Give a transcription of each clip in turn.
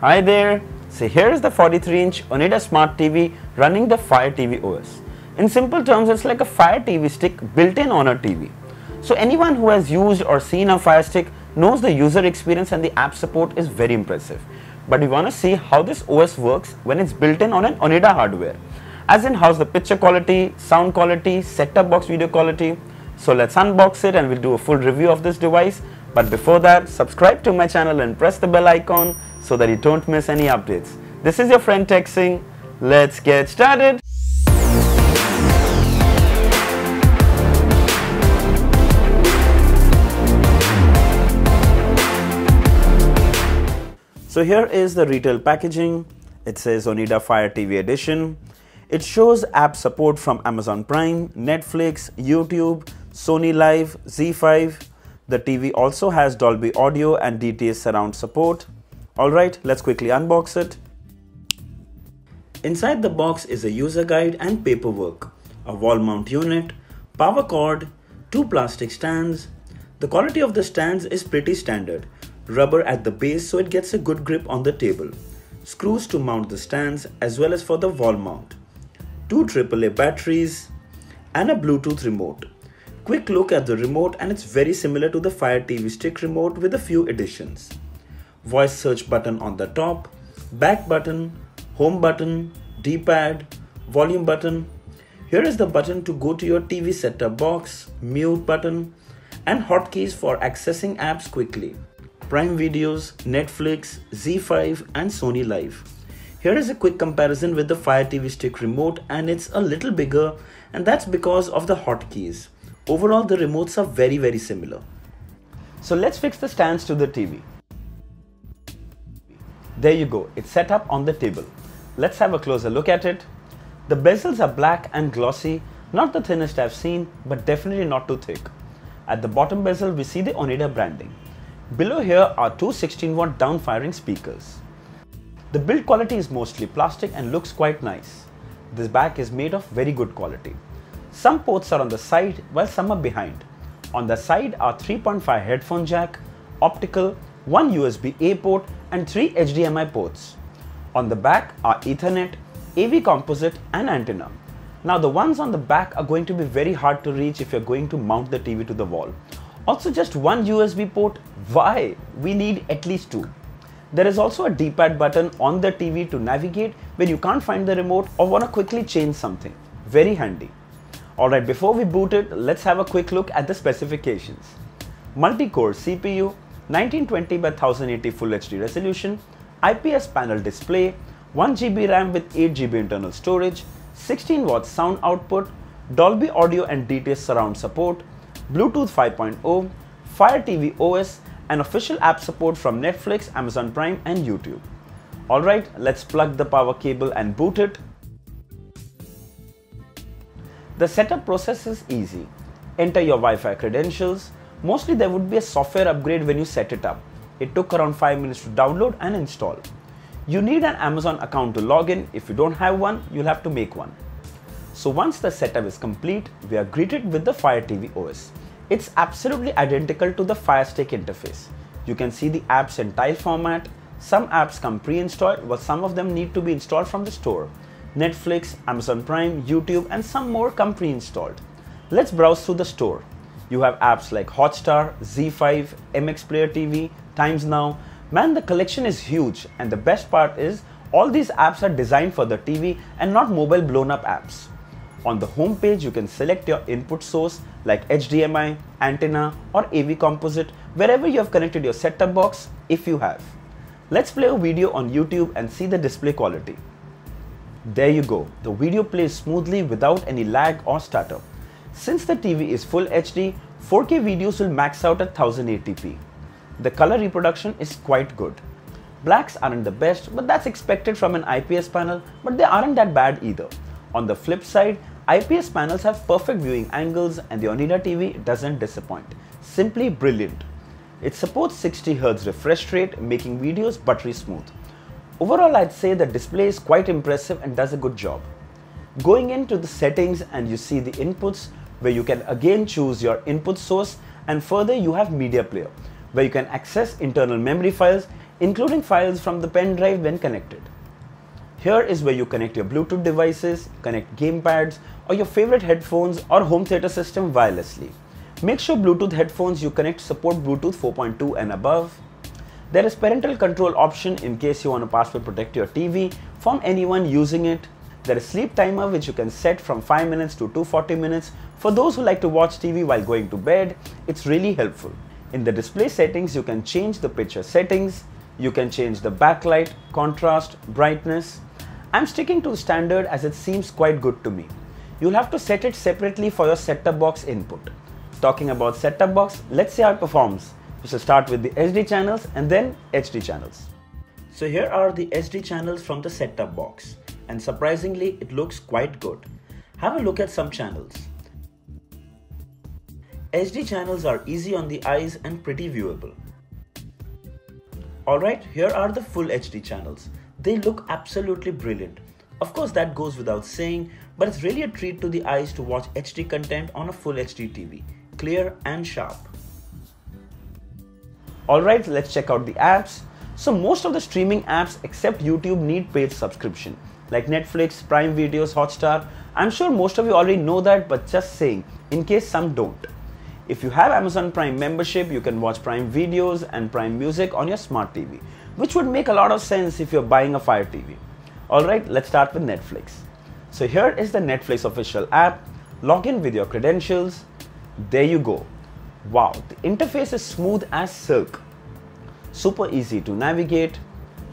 Hi there. So here is the 43-inch Onida Smart TV running the Fire TV OS. In simple terms, it's like a Fire TV stick built in on a TV. So anyone who has used or seen a Fire Stick knows the user experience and the app support is very impressive. But we want to see how this OS works when it's built in on an Onida hardware. As in how's the picture quality, sound quality, set-top box video quality. So let's unbox it and we'll do a full review of this device. But before that, subscribe to my channel and press the bell icon so that you don't miss any updates. This is your friend Tech Singh. Let's get started. So here is the retail packaging. It says Onida Fire TV Edition. It shows app support from Amazon Prime, Netflix, YouTube, Sony Live, Z5. The TV also has Dolby Audio and DTS surround support. Alright, let's quickly unbox it. Inside the box is a user guide and paperwork, a wall mount unit, power cord, two plastic stands. The quality of the stands is pretty standard rubber at the base so it gets a good grip on the table, screws to mount the stands as well as for the wall mount, two AAA batteries, and a Bluetooth remote. Quick look at the remote and it's very similar to the Fire TV stick remote with a few additions. Voice search button on the top, back button, home button, D-pad, volume button. Here is the button to go to your TV setup box, mute button, and hotkeys for accessing apps quickly. Prime Videos, Netflix, Z5 and Sony Live. Here is a quick comparison with the Fire TV Stick remote and it's a little bigger and that's because of the hotkeys. Overall the remotes are very very similar. So let's fix the stands to the TV. There you go, it's set up on the table. Let's have a closer look at it. The bezels are black and glossy, not the thinnest I've seen, but definitely not too thick. At the bottom bezel, we see the Onida branding. Below here are two 16 watt downfiring speakers. The build quality is mostly plastic and looks quite nice. This back is made of very good quality. Some ports are on the side while some are behind. On the side are 3.5 headphone jack, optical, one USB A port and three HDMI ports. On the back are Ethernet, AV composite and antenna. Now the ones on the back are going to be very hard to reach if you're going to mount the TV to the wall also just one USB port, why? We need at least two. There is also a D-pad button on the TV to navigate when you can't find the remote or want to quickly change something. Very handy. Alright, before we boot it, let's have a quick look at the specifications. Multi-core CPU, 1920 by 1080 Full HD resolution, IPS panel display, 1GB RAM with 8GB internal storage, 16 watts sound output, Dolby Audio and DTS surround support, Bluetooth 5.0, Fire TV OS, and official app support from Netflix, Amazon Prime, and YouTube. Alright, let's plug the power cable and boot it. The setup process is easy. Enter your Wi-Fi credentials. Mostly there would be a software upgrade when you set it up. It took around 5 minutes to download and install. You need an Amazon account to log in. If you don't have one, you'll have to make one. So once the setup is complete, we are greeted with the Fire TV OS. It's absolutely identical to the Fire Stick interface. You can see the apps in tile format. Some apps come pre-installed while some of them need to be installed from the store. Netflix, Amazon Prime, YouTube and some more come pre-installed. Let's browse through the store. You have apps like Hotstar, Z5, MX Player TV, Times Now. Man, the collection is huge and the best part is all these apps are designed for the TV and not mobile blown up apps. On the home page, you can select your input source like HDMI, antenna or AV composite wherever you have connected your set-top box if you have. Let's play a video on YouTube and see the display quality. There you go, the video plays smoothly without any lag or stutter. Since the TV is full HD, 4K videos will max out at 1080p. The color reproduction is quite good. Blacks aren't the best, but that's expected from an IPS panel, but they aren't that bad either. On the flip side, IPS panels have perfect viewing angles and the Onida TV doesn't disappoint. Simply brilliant. It supports 60Hz refresh rate, making videos buttery smooth. Overall, I'd say the display is quite impressive and does a good job. Going into the settings and you see the inputs where you can again choose your input source and further you have media player where you can access internal memory files including files from the pen drive when connected. Here is where you connect your Bluetooth devices, connect gamepads or your favorite headphones or home theater system wirelessly. Make sure Bluetooth headphones you connect support Bluetooth 4.2 and above. There is parental control option in case you want to password protect your TV from anyone using it. There is sleep timer which you can set from 5 minutes to 240 minutes. For those who like to watch TV while going to bed, it's really helpful. In the display settings, you can change the picture settings, you can change the backlight, contrast, brightness. I'm sticking to standard as it seems quite good to me. You'll have to set it separately for your set-top box input. Talking about set-top box, let's see how it performs. We shall start with the SD channels and then HD channels. So here are the SD channels from the set-top box and surprisingly it looks quite good. Have a look at some channels. HD channels are easy on the eyes and pretty viewable. Alright, here are the full HD channels. They look absolutely brilliant. Of course that goes without saying, but it's really a treat to the eyes to watch HD content on a full HD TV, clear and sharp. Alright, let's check out the apps. So most of the streaming apps except YouTube need paid subscription, like Netflix, Prime Videos, Hotstar. I'm sure most of you already know that, but just saying, in case some don't. If you have Amazon Prime membership, you can watch Prime videos and Prime music on your smart TV, which would make a lot of sense if you're buying a Fire TV. Alright, let's start with Netflix. So here is the Netflix official app. Log in with your credentials. There you go. Wow, the interface is smooth as silk. Super easy to navigate.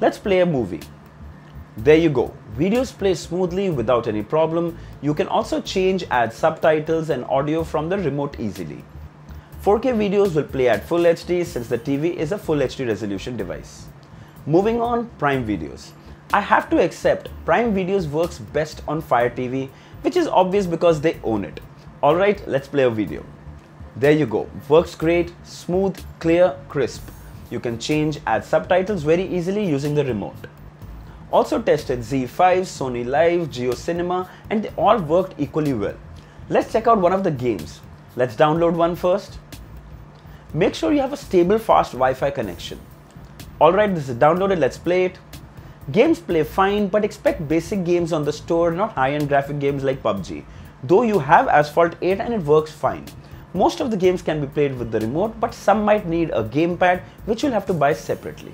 Let's play a movie. There you go. Videos play smoothly without any problem. You can also change, add subtitles and audio from the remote easily. 4K videos will play at full HD since the TV is a full HD resolution device. Moving on, Prime Videos. I have to accept Prime Videos works best on Fire TV, which is obvious because they own it. Alright, let's play a video. There you go. Works great, smooth, clear, crisp. You can change, add subtitles very easily using the remote. Also tested Z5, Sony Live, JioCinema, and they all worked equally well. Let's check out one of the games. Let's download one first. Make sure you have a stable fast Wi-Fi connection. Alright, this is downloaded, let's play it. Games play fine, but expect basic games on the store, not high-end graphic games like PUBG. Though you have Asphalt 8 and it works fine. Most of the games can be played with the remote, but some might need a gamepad which you'll have to buy separately.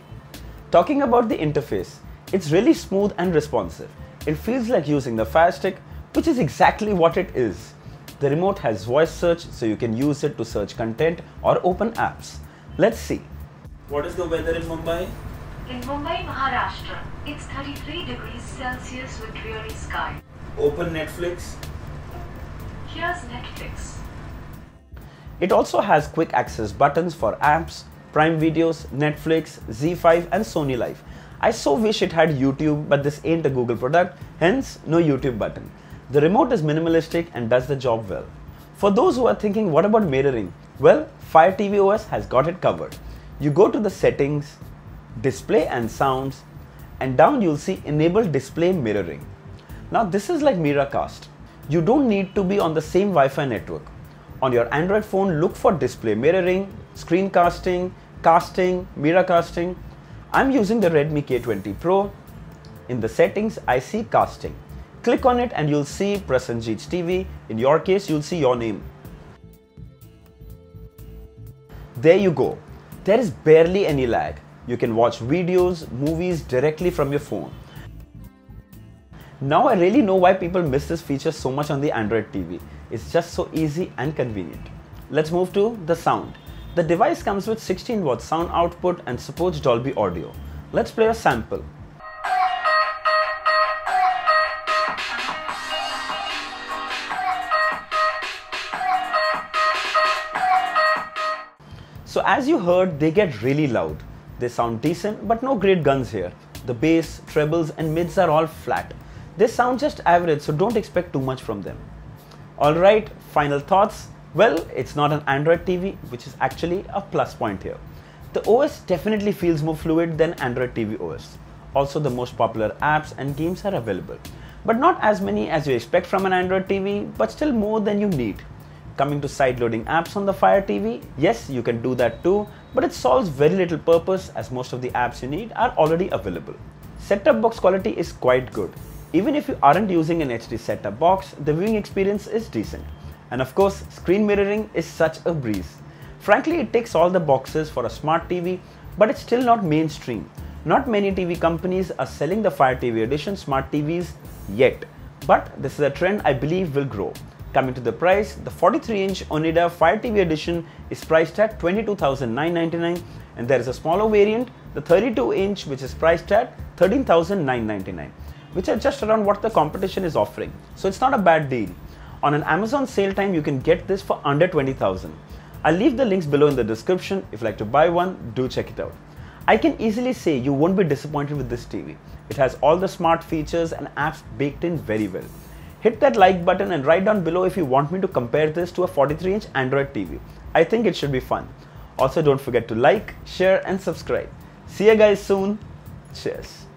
Talking about the interface, it's really smooth and responsive. It feels like using the Fire Stick, which is exactly what it is. The remote has voice search so you can use it to search content or open apps. Let's see. What is the weather in Mumbai? In Mumbai, Maharashtra, it's 33 degrees Celsius with dreary sky. Open Netflix. Here's Netflix. It also has quick access buttons for apps, Prime Videos, Netflix, Z5 and Sony Live. I so wish it had YouTube, but this ain't a Google product, hence no YouTube button. The remote is minimalistic and does the job well. For those who are thinking, what about mirroring? Well, Fire TV OS has got it covered. You go to the settings, display and sounds, and down you'll see enable display mirroring. Now this is like Miracast. You don't need to be on the same Wi-Fi network. On your Android phone, look for display mirroring, screencasting, casting, Miracasting. I'm using the Redmi K20 Pro. In the settings, I see casting. Click on it and you'll see Prasenjit's TV. In your case, you'll see your name. There you go. There is barely any lag. You can watch videos, movies directly from your phone. Now I really know why people miss this feature so much on the Android TV. It's just so easy and convenient. Let's move to the sound. The device comes with 16 watt sound output and supports Dolby Audio. Let's play a sample. So as you heard, they get really loud. They sound decent, but no great guns here. The bass, trebles and mids are all flat. They sound just average, so don't expect too much from them. Alright, final thoughts. Well, it's not an Android TV, which is actually a plus point here. The OS definitely feels more fluid than Android TV OS. Also, the most popular apps and games are available, but not as many as you expect from an Android TV, but still more than you need. Coming to side loading apps on the Fire TV, yes, you can do that too, but it solves very little purpose as most of the apps you need are already available. Set-top box quality is quite good. Even if you aren't using an HD set-top box, the viewing experience is decent. And of course, screen mirroring is such a breeze. Frankly, it ticks all the boxes for a smart TV, but it's still not mainstream. Not many TV companies are selling the Fire TV Edition smart TVs yet, but this is a trend I believe will grow. Coming to the price, the 43-inch Onida Fire TV Edition is priced at 22,999 and there is a smaller variant, the 32-inch which is priced at 13,999 which are just around what the competition is offering. So it's not a bad deal. On an Amazon sale time, you can get this for under 20,000. I'll leave the links below in the description. If you'd like to buy one, do check it out. I can easily say you won't be disappointed with this TV. It has all the smart features and apps baked in very well. Hit that like button and write down below if you want me to compare this to a 43 inch Android TV. I think it should be fun. Also don't forget to like, share and subscribe. See you guys soon. Cheers.